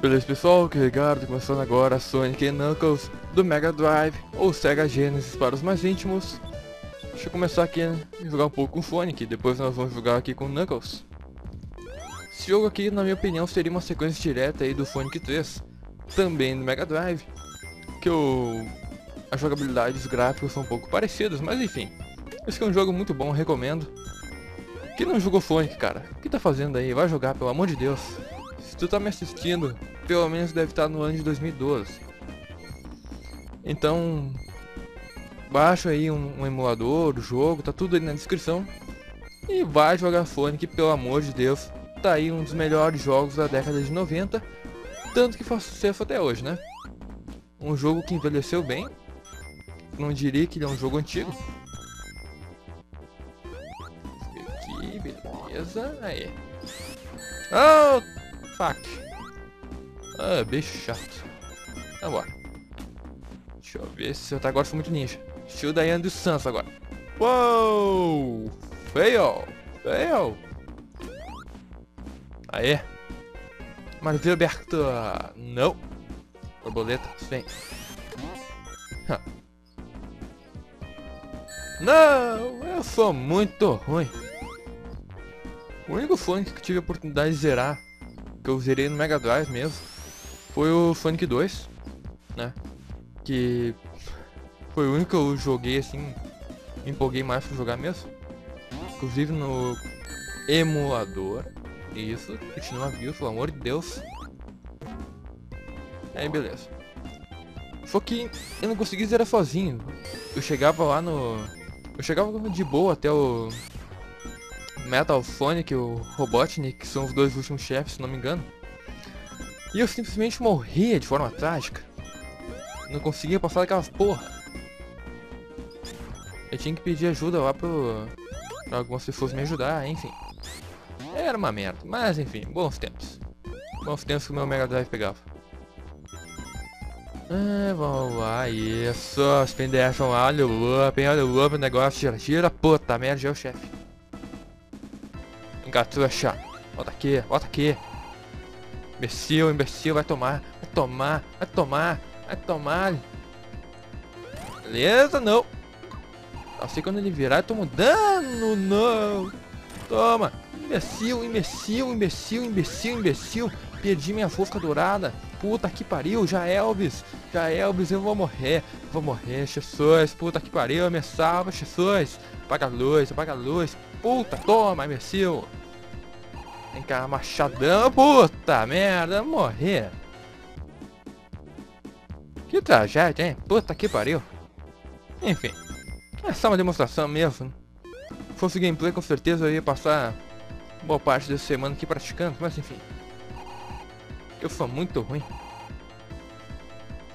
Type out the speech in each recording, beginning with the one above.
Beleza pessoal, que Ricardo começando agora Sonic Knuckles do Mega Drive ou Sega Genesis para os mais íntimos. Deixa eu começar aqui né, jogar um pouco com Sonic, depois nós vamos jogar aqui com Knuckles. Esse jogo aqui, na minha opinião, seria uma sequência direta aí do Sonic 3, também do Mega Drive, que o... a jogabilidade e os gráficos são um pouco parecidos, mas enfim. Esse é um jogo muito bom, recomendo. Quem não jogou Sonic, cara? O que tá fazendo aí? Vai jogar, pelo amor de Deus. Se tu tá me assistindo, pelo menos deve estar no ano de 2012. Então, baixa aí um, um emulador, o jogo, tá tudo aí na descrição. E vai jogar Sonic, pelo amor de Deus. Tá aí um dos melhores jogos da década de 90. Tanto que faz sucesso até hoje, né? Um jogo que envelheceu bem. Não diria que ele é um jogo antigo. Aqui, beleza. Aí. Oh, fuck. Ah, bicho chato. Tá bora. Deixa eu ver se eu tá agora sou muito ninja. Estilo Diana dos Santos agora. Uou! Fail! Fail! Aê! Maravilha aberta! Não! Borboleta, vem! Não! Eu sou muito ruim! O único Sonic que tive a oportunidade de zerar, que eu zerei no Mega Drive mesmo, foi o Sonic 2, né? Que foi o único que eu joguei assim, me empolguei mais pra jogar mesmo. Inclusive no emulador. Isso, continua vivo, pelo amor de Deus. Aí beleza. Só que eu não consegui zerar sozinho. Eu chegava lá no. Eu chegava de boa até o Metal Sonic e o Robotnik, que são os dois últimos chefes, se não me engano. E eu simplesmente morria de forma trágica. Não conseguia passar daquelas porra. Eu tinha que pedir ajuda lá pro... pra algumas pessoas me ajudar, enfim. Era uma merda, mas enfim, bons tempos. Bons tempos que o meu Mega Drive pegava. Ah, vamos lá, isso, os pendejam lá, olha o loop, olha o o negócio gira, gira, puta merda, é o chefe. Engatuxa, volta aqui, volta aqui. Imbecil, imbecil, vai tomar, vai tomar, vai tomar, vai tomar. Beleza, não. Só sei quando ele virar eu tomo dano, não. Toma. Imbecil, imbecil, imbecil, imbecil, imbecil. Perdi minha fosca dourada. Puta que pariu, já Elvis. Já Elvis, eu vou morrer. Vou morrer, Jesus. Puta que pariu, me salva, Jesus. Apaga a luz, apaga a luz. Puta, toma, imbecil. Vem cá, machadão. Puta merda, morrer. Que tragédia, hein? Puta que pariu. Enfim. É só uma demonstração mesmo. Se fosse gameplay, com certeza eu ia passar boa parte dessa semana aqui praticando, mas enfim. Eu sou muito ruim.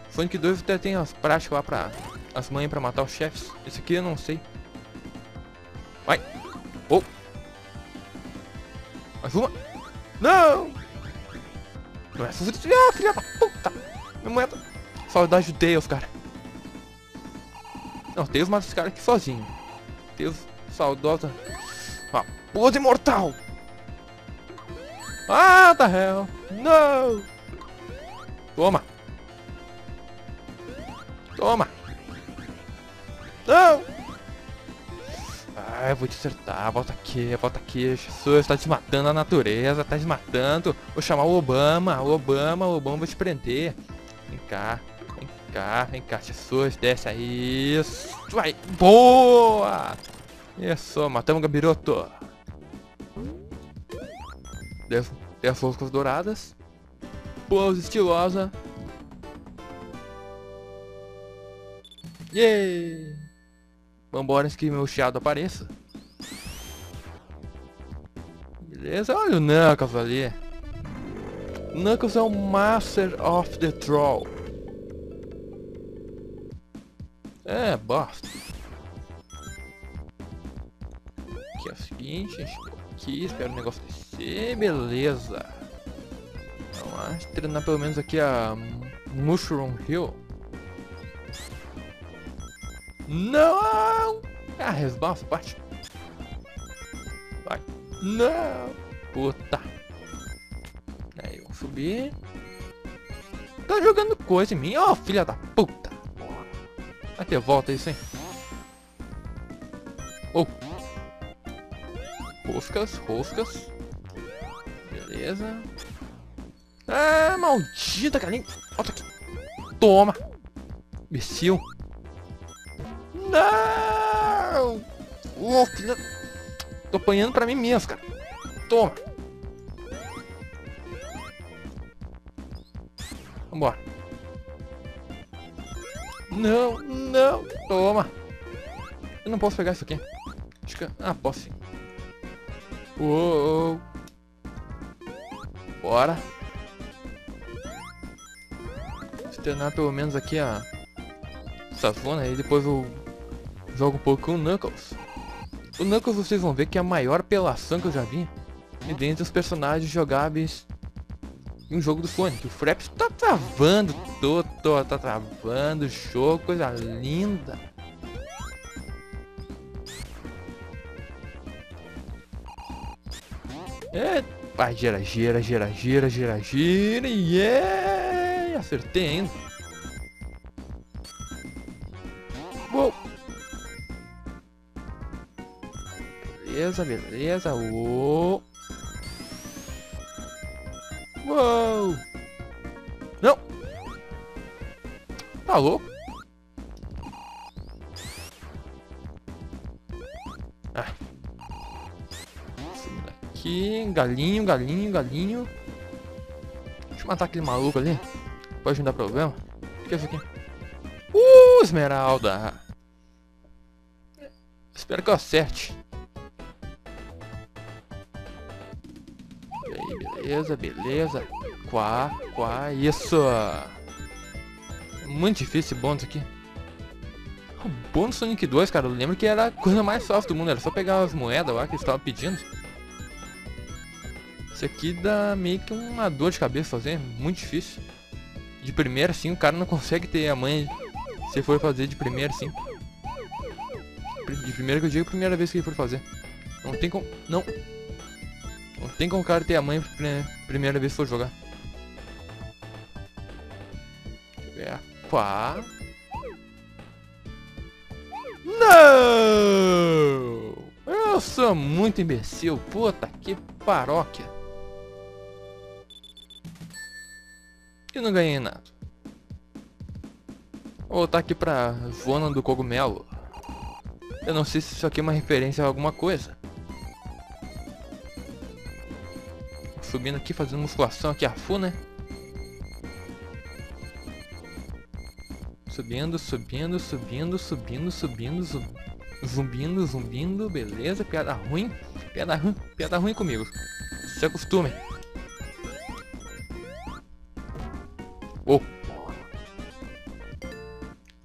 Sonic 2 até tem as práticas lá pra... As mães pra matar os chefes. Esse aqui eu não sei. Vai! Mais uma! Não! Não é Ah, filha da puta! Minha moeda! Saudade do Tails, cara. Não, Tails mata esse cara aqui sozinho. Tails saudosa. Raposa imortal! Ah, the hell! Não! Toma! Toma! Não! Ah, eu vou te acertar, volta aqui, volta aqui, Jesus, tá desmatando a natureza, tá desmatando. Vou chamar o Obama, o Obama, o Obama vai te prender. Vem cá, vem cá, vem cá, Jesus, desce aí. Isso, vai, boa! Isso, matamos o gabiroto. Tem as foscas douradas. Pose estilosa. Yay! Vambora antes que meu chiado apareça. Beleza, olha o Knuckles ali. Knuckles é o Master of the Troll. É, bosta. Aqui é o seguinte, aqui, espero o negócio descer, beleza. Então, acho que treinar pelo menos aqui a Mushroom Hill. Não! Ah, resbalsa, parte. Vai. Não! Puta. Aí, vamos subir. tá jogando coisa em mim, ó, oh, filha da puta. Vai ter volta isso, hein? Oh. Roscas, roscas. Beleza. Ah, maldita galinha. Volta aqui. Toma. Imbecil. Não! Oh, filha... Tô apanhando pra mim mesmo, cara. Toma. Vambora. Não, não. Toma. Eu não posso pegar isso aqui. Acho que... Ah, posso sim. Uou. Bora. Externar pelo menos aqui a... Essa zona aí, depois eu jogo um pouco com o Knuckles. O Knuckles vocês vão ver que é a maior apelação que eu já vi. E dentre os personagens jogáveis em um jogo do Sonic. O Fraps tá travando todo, tá travando jogo, coisa linda. É, vai, gira, gira, gira, gira, gira, gira, yeah! acertei ainda. Beleza, beleza, uou. Uou! Não! Tá louco? Ah. Aqui, galinho, galinho, galinho. Deixa eu matar aquele maluco ali. Pode não dar problema. O que é isso aqui? Uh, esmeralda! Espero que eu acerte. Beleza, beleza. Quá, quá, isso. Muito difícil esse bônus aqui. O bônus Sonic 2, cara, eu lembro que era a coisa mais fácil do mundo. Era só pegar as moedas lá que eles estavam pedindo. Isso aqui dá meio que uma dor de cabeça fazer, muito difícil. De primeira, sim, o cara não consegue ter a mãe se for fazer de primeira, sim. De primeira que eu digo, a primeira vez que ele for fazer. Não tem como... Não tem como o cara ter a mãe primeira vez que for jogar. É, pá. Não! Eu sou muito imbecil. Puta que paróquia. E não ganhei nada. Vou voltar aqui pra zona do cogumelo. Eu não sei se isso aqui é uma referência a alguma coisa. Subindo aqui, fazendo musculação aqui a full, né? Subindo, subindo, subindo, subindo, subindo, zumbindo, zumbindo, beleza, piada ruim, piada ruim, piada ruim comigo. Se acostume. Oh.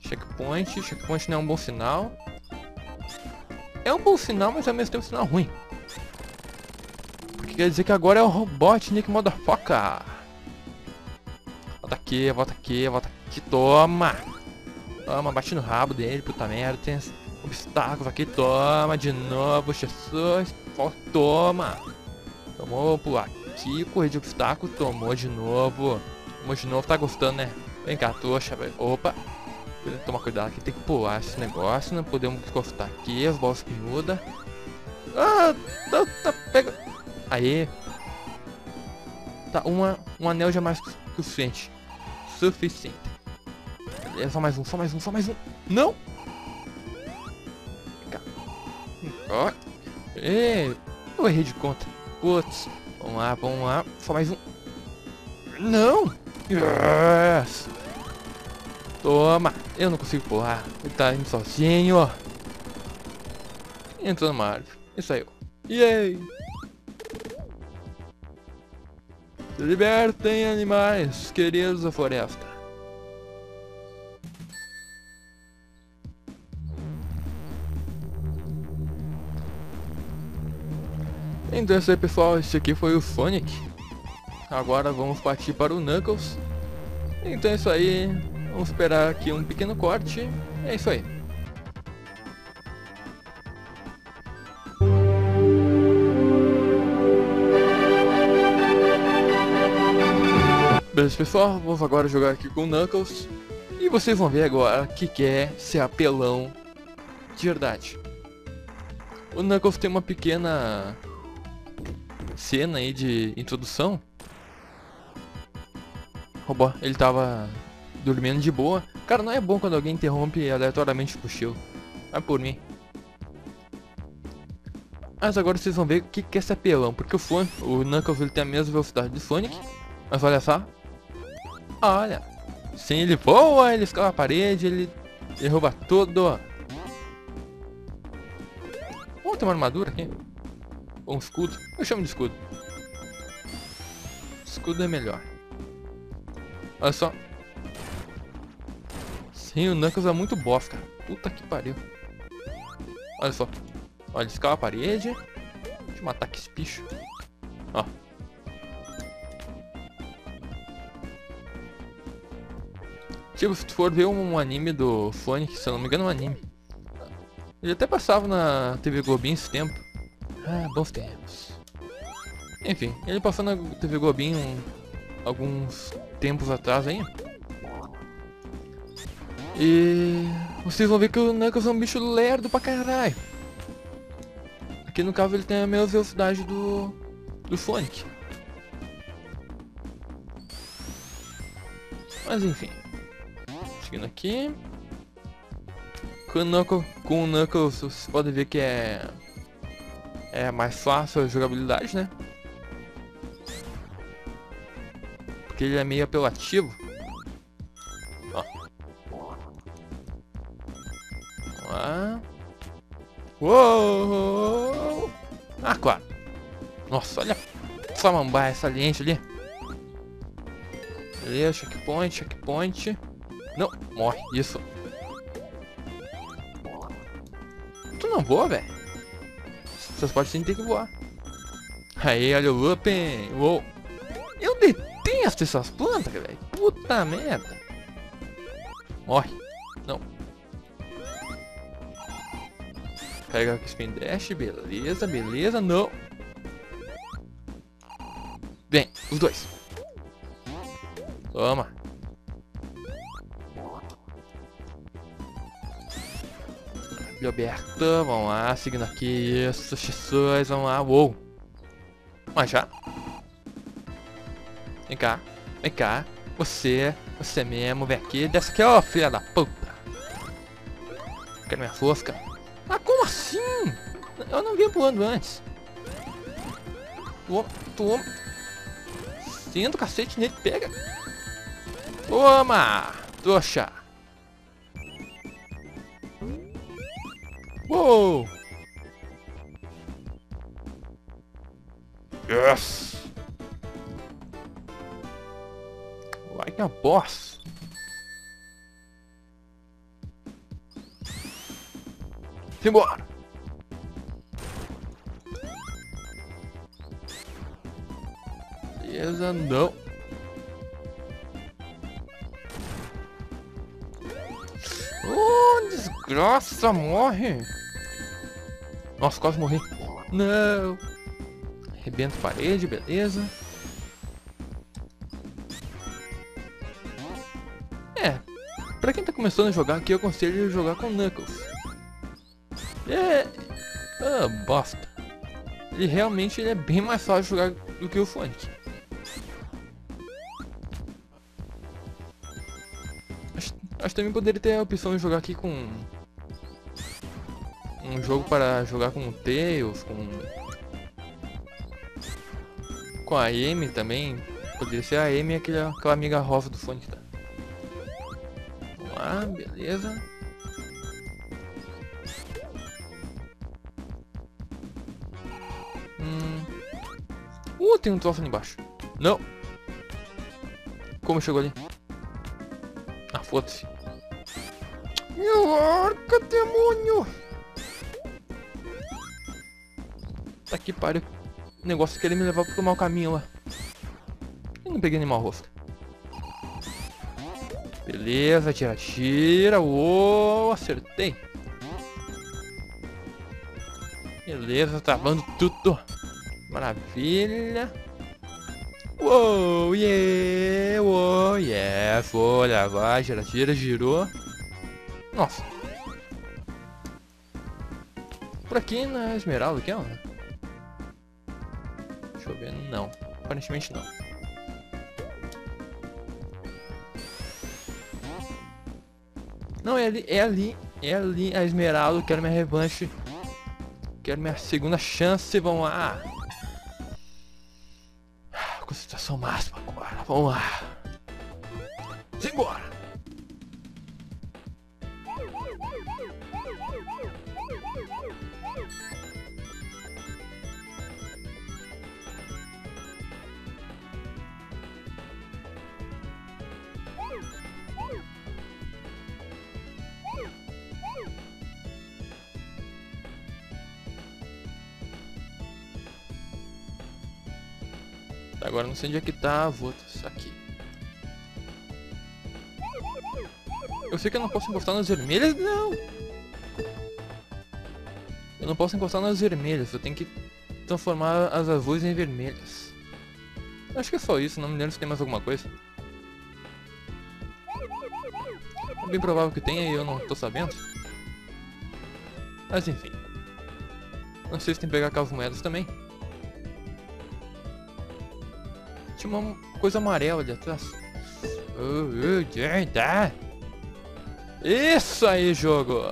Checkpoint, checkpoint não é um bom sinal. É um bom sinal, mas ao mesmo tempo um sinal ruim quer dizer que agora é o Robotnik Motherfucker. Volta aqui, volta aqui, volta aqui, toma. Toma, bate no rabo dele, puta merda. Tem obstáculos aqui, toma de novo, Jesus. Toma. Tomou por aqui, corri de obstáculo, tomou de novo. Tomou de novo, tá gostando, né? Vem cá, toxa, velho. Opa. Toma cuidado aqui, tem que pular esse negócio, não podemos encostar aqui, as bolas pinudas. Ah, tá, tá, pega... Aê. Tá, uma, um anel já mais que o suficiente. Suficiente. Beleza, só mais um, só mais um, só mais um. Não! Ó. Eu errei de conta. Putz. Vamos lá, vamos lá. Só mais um. Não! Yes! Toma! Eu não consigo pular. Ele tá indo sozinho. Entrou numa árvore. Isso aí. Yay! Libertem animais, queridos da floresta. Então é isso aí pessoal, esse aqui foi o Sonic. Agora vamos partir para o Knuckles. Então é isso aí, vamos esperar aqui um pequeno corte. É isso aí. Beleza pessoal, vamos agora jogar aqui com o Knuckles. E vocês vão ver agora o que, que é ser apelão de verdade. O Knuckles tem uma pequena cena aí de introdução. Robô, ele tava dormindo de boa. Cara, não é bom quando alguém interrompe aleatoriamente o cochilo. Vai por mim. Mas agora vocês vão ver o que, que é esse apelão. Porque o, Fon o Knuckles ele tem a mesma velocidade do Sonic. Mas olha só. Olha. Sim, ele voa, ele escala a parede, ele derruba tudo. Oh, tem uma armadura aqui. Ou um escudo. Eu chamo de escudo. Escudo é melhor. Olha só. Sim, o Knuckles é muito boss, cara. Puta que pariu. Olha só. Olha, escala a parede. Deixa eu matar aqui esse bicho. Ó. Tipo, se tu for ver um anime do Sonic, se eu não me engano é um anime. Ele até passava na TV Globinho esse tempo. Ah, bons tempos. Enfim, ele passou na TV Globinho um, alguns tempos atrás aí. E vocês vão ver que o Knuckles é um bicho lerdo pra caralho. Aqui no caso ele tem a mesma velocidade do, do Sonic. Mas enfim. Seguindo aqui. Com o Knuckles, com o Knuckles você pode ver que é é mais fácil a jogabilidade, né? Porque ele é meio apelativo. Ó. Lá. Uou! Ah, claro. Nossa, olha a samambaia saliente ali. Beleza, checkpoint, checkpoint. Não, morre, isso. Tu não voa, velho? Essas partes tem que voar. Aí, olha o looping. Uou. Eu detesto essas plantas, velho. Puta merda. Morre. Não. Pega o spin dash. Beleza, beleza. Não. Vem, os dois. Toma. Aberta, vamos lá, seguindo aqui, isso, Jesus, vamos lá, uou. Mas já. Vem cá, vem cá, você, você mesmo, vem aqui, desce aqui, ó, filha da puta. Quero minha fosca. Ah, como assim? Eu não vinha pulando antes. Toma, toma. Sendo cacete nele, pega. Toma, trouxa. Uou! Yes! Like a boss! Simbora! Beleza, não. Oh, desgraça, morre! Nossa, quase morri. Não. Arrebento parede, beleza. É. Pra quem tá começando a jogar aqui, eu aconselho jogar com Knuckles. É... Ah, bosta. Ele realmente ele é bem mais fácil de jogar do que o Sonic. Acho, acho também poderia ter a opção de jogar aqui com um jogo para jogar com o Tails, com com a Amy também. Poderia ser a Amy aquela, aquela amiga rosa do Sonic. Tá? Vamos lá, beleza. Hum. Uh, tem um troço ali embaixo. Não. Como chegou ali? Ah, foda-se. Meu arca, demônio! Tá que pariu. O negócio querer me levar pro mau caminho lá. Eu não peguei animal rosto. Beleza, tira, tira. Uou, acertei. Beleza, travando tudo. Maravilha. Uou, yeah, uou, yeah, folha, vai, gira, gira, girou. Nossa. Por aqui na Esmeralda, ó. Deixa eu ver, não. Aparentemente não. Não, é ali, é ali, é ali a Esmeralda, quero minha revanche. Quero minha segunda chance, vamos lá. Concentração máxima agora, vamos lá. Agora não sei onde é que tá, vou aqui. Eu sei que eu não posso encostar nas vermelhas, não! Eu não posso encostar nas vermelhas, eu tenho que transformar as azuis em vermelhas. Acho que é só isso, não me lembro se tem mais alguma coisa. É bem provável que tenha e eu não tô sabendo. Mas enfim. Não sei se tem que pegar aquelas moedas também. Uma coisa amarela ali atrás. Tá. Isso aí, jogo!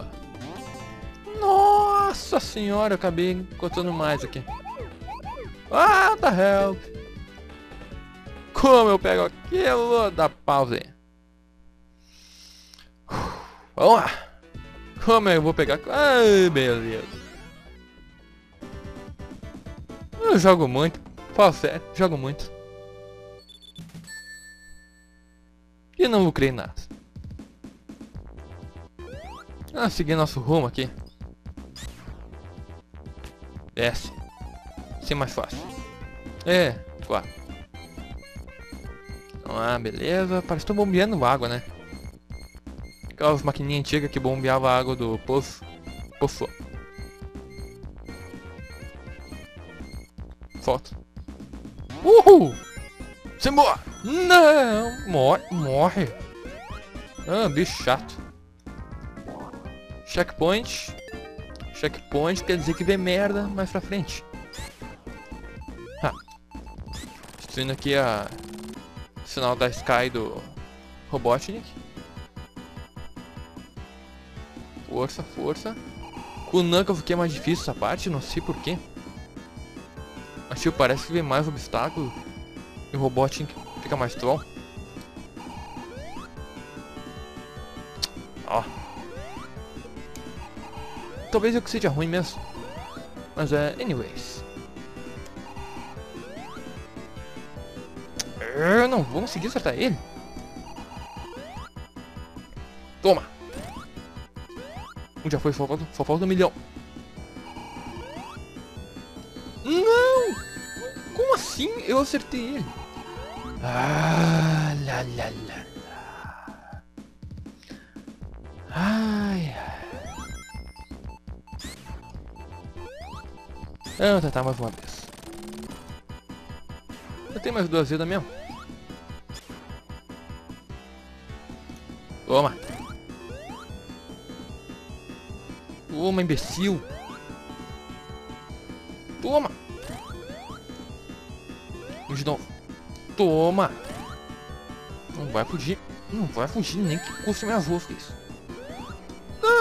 Nossa senhora, eu acabei cortando mais aqui. Ah, da help! Como eu pego aquilo da pausa aí? Vamos lá! Como eu vou pegar... Ai, beleza. Eu jogo muito. Fala sério, jogo muito. E não lucrei nada. Ah, seguir nosso rumo aqui. Desce. Ser mais fácil. É, claro. Ah, beleza. Parece que tô bombeando água, né? Aquelas maquininhas antigas que bombeava a água do poço. Poço. Foto. Uhul! Simbora! Não! Morre! Morre! Ah, bicho chato. Checkpoint. Checkpoint quer dizer que vem merda mais pra frente. Ah. Destruindo aqui a... O sinal da Sky do Robotnik. Força, força. Com o Knuckles que é mais difícil essa parte, não sei porquê. Mas tipo, parece que vem mais obstáculo. E o Robotnik fica mais troll. Ó. Talvez eu que seja ruim mesmo. Mas é, anyways. Eu não vou conseguir acertar ele. Toma. Já foi, só falta, só falta um milhão. Não! Como assim? Eu acertei ele. Ah, lá, lá, lá, lá. Ai, ai. Ah, tá, tá, mais uma vez. Eu tenho mais duas vidas mesmo. Toma. Toma, imbecil. Toma. De novo. Toma! Não vai fugir. Não vai fugir nem que custe minhas roscas. Não!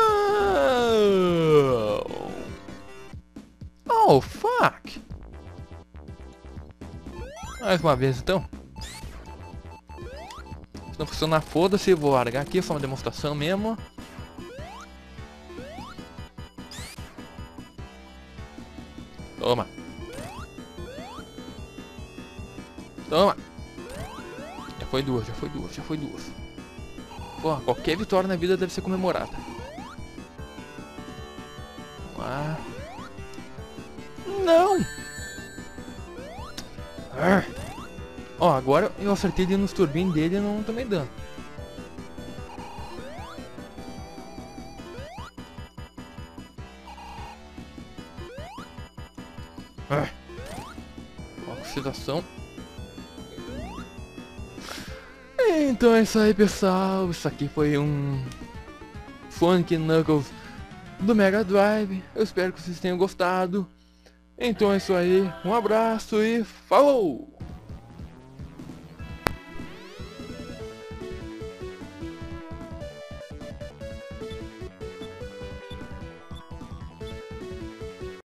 Oh, fuck! Mais uma vez, então. Se não funcionar, foda-se. Vou largar aqui, só uma demonstração mesmo. Foi duas, já foi duas, já foi duas. Pô, qualquer vitória na vida deve ser comemorada. Vamos lá. Não! Ah. Ó, agora eu acertei ele nos turbines dele e não tomei dano. Ah. Oxidação. Então é isso aí pessoal, isso aqui foi um Sonic Knuckles do Mega Drive. Eu espero que vocês tenham gostado. Então é isso aí, um abraço e falou!